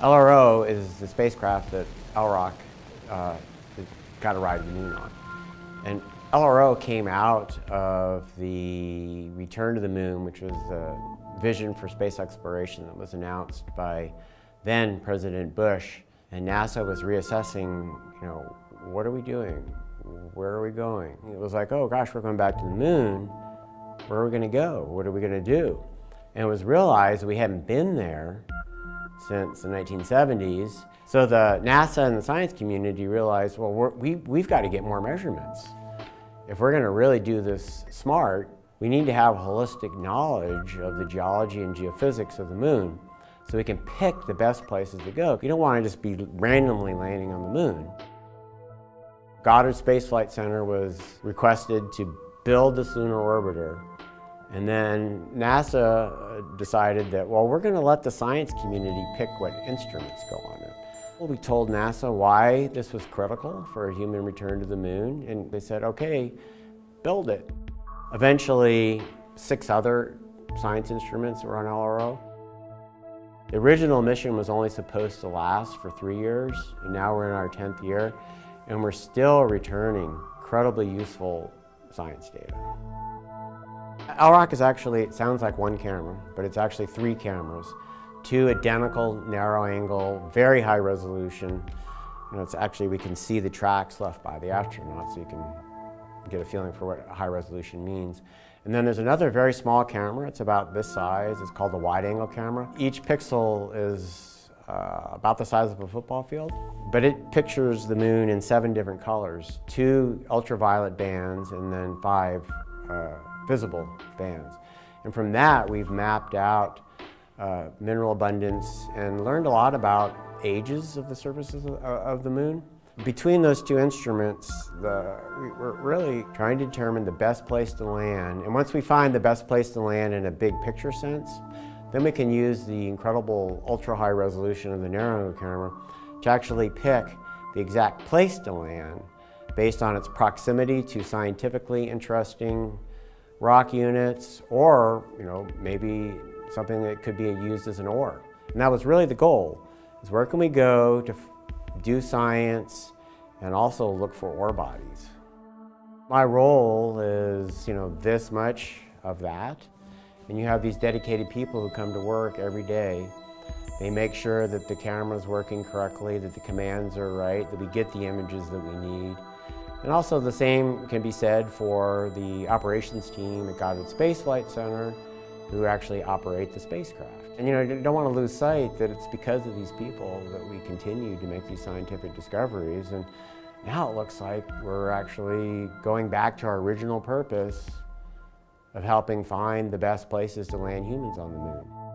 LRO is the spacecraft that LROC uh, got a ride to the moon on. And LRO came out of the return to the moon, which was the vision for space exploration that was announced by then President Bush. And NASA was reassessing, you know, what are we doing? Where are we going? It was like, oh gosh, we're going back to the moon. Where are we going to go? What are we going to do? And it was realized we hadn't been there since the 1970s. So the NASA and the science community realized, well, we we've got to get more measurements. If we're going to really do this smart, we need to have holistic knowledge of the geology and geophysics of the moon so we can pick the best places to go. You don't want to just be randomly landing on the moon. Goddard Space Flight Center was requested to build this lunar orbiter and then NASA uh, decided that, well, we're going to let the science community pick what instruments go on it. Well, we told NASA why this was critical for a human return to the moon, and they said, okay, build it. Eventually, six other science instruments were on LRO. The original mission was only supposed to last for three years, and now we're in our 10th year, and we're still returning incredibly useful science data. LROC is actually, it sounds like one camera, but it's actually three cameras. Two identical narrow angle, very high resolution. You know, it's actually, we can see the tracks left by the astronauts, so you can get a feeling for what high resolution means. And then there's another very small camera. It's about this size. It's called the wide angle camera. Each pixel is uh, about the size of a football field, but it pictures the moon in seven different colors, two ultraviolet bands and then five uh, visible bands. And from that, we've mapped out uh, mineral abundance and learned a lot about ages of the surfaces of, of the moon. Between those two instruments, the, we're really trying to determine the best place to land. And once we find the best place to land in a big picture sense, then we can use the incredible ultra high resolution of the narrow camera to actually pick the exact place to land based on its proximity to scientifically interesting rock units, or you know maybe something that could be used as an ore. And that was really the goal, is where can we go to do science and also look for ore bodies. My role is, you know, this much of that. And you have these dedicated people who come to work every day. They make sure that the camera's working correctly, that the commands are right, that we get the images that we need. And also the same can be said for the operations team at Goddard Space Flight Center who actually operate the spacecraft. And you know, you don't want to lose sight that it's because of these people that we continue to make these scientific discoveries. And now it looks like we're actually going back to our original purpose of helping find the best places to land humans on the moon.